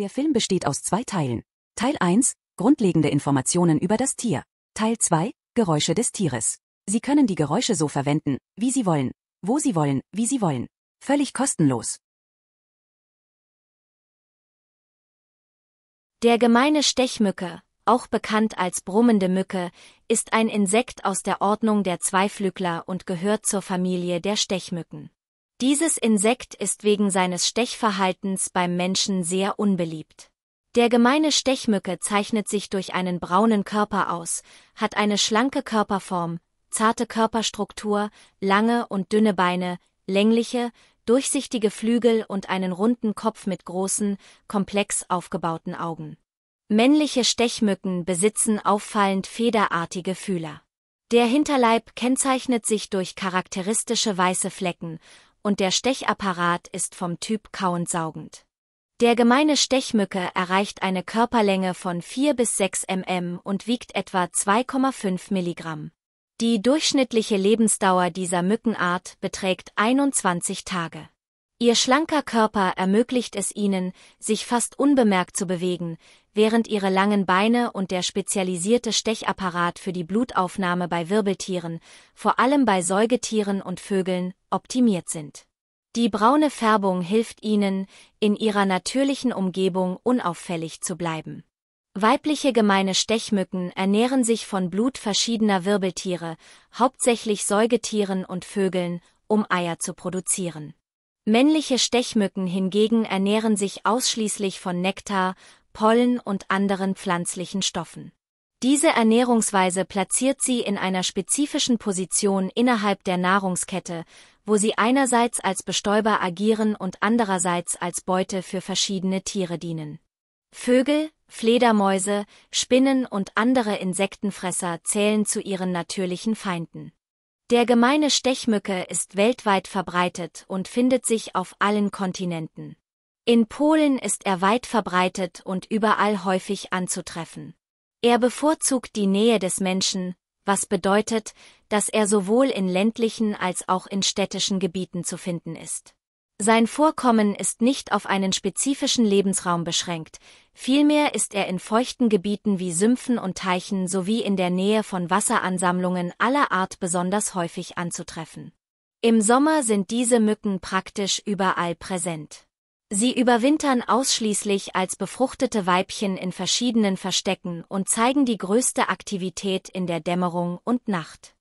Der Film besteht aus zwei Teilen. Teil 1, grundlegende Informationen über das Tier. Teil 2, Geräusche des Tieres. Sie können die Geräusche so verwenden, wie Sie wollen, wo Sie wollen, wie Sie wollen. Völlig kostenlos. Der gemeine Stechmücke, auch bekannt als brummende Mücke, ist ein Insekt aus der Ordnung der Zweiflügler und gehört zur Familie der Stechmücken. Dieses Insekt ist wegen seines Stechverhaltens beim Menschen sehr unbeliebt. Der gemeine Stechmücke zeichnet sich durch einen braunen Körper aus, hat eine schlanke Körperform, zarte Körperstruktur, lange und dünne Beine, längliche, durchsichtige Flügel und einen runden Kopf mit großen, komplex aufgebauten Augen. Männliche Stechmücken besitzen auffallend federartige Fühler. Der Hinterleib kennzeichnet sich durch charakteristische weiße Flecken und der Stechapparat ist vom Typ kauend-saugend. Der gemeine Stechmücke erreicht eine Körperlänge von 4 bis 6 mm und wiegt etwa 2,5 Milligramm. Die durchschnittliche Lebensdauer dieser Mückenart beträgt 21 Tage. Ihr schlanker Körper ermöglicht es ihnen, sich fast unbemerkt zu bewegen, während ihre langen Beine und der spezialisierte Stechapparat für die Blutaufnahme bei Wirbeltieren, vor allem bei Säugetieren und Vögeln, optimiert sind. Die braune Färbung hilft ihnen, in ihrer natürlichen Umgebung unauffällig zu bleiben. Weibliche gemeine Stechmücken ernähren sich von Blut verschiedener Wirbeltiere, hauptsächlich Säugetieren und Vögeln, um Eier zu produzieren. Männliche Stechmücken hingegen ernähren sich ausschließlich von Nektar, Pollen und anderen pflanzlichen Stoffen. Diese Ernährungsweise platziert sie in einer spezifischen Position innerhalb der Nahrungskette, wo sie einerseits als Bestäuber agieren und andererseits als Beute für verschiedene Tiere dienen. Vögel, Fledermäuse, Spinnen und andere Insektenfresser zählen zu ihren natürlichen Feinden. Der gemeine Stechmücke ist weltweit verbreitet und findet sich auf allen Kontinenten. In Polen ist er weit verbreitet und überall häufig anzutreffen. Er bevorzugt die Nähe des Menschen, was bedeutet, dass er sowohl in ländlichen als auch in städtischen Gebieten zu finden ist. Sein Vorkommen ist nicht auf einen spezifischen Lebensraum beschränkt, vielmehr ist er in feuchten Gebieten wie Sümpfen und Teichen sowie in der Nähe von Wasseransammlungen aller Art besonders häufig anzutreffen. Im Sommer sind diese Mücken praktisch überall präsent. Sie überwintern ausschließlich als befruchtete Weibchen in verschiedenen Verstecken und zeigen die größte Aktivität in der Dämmerung und Nacht.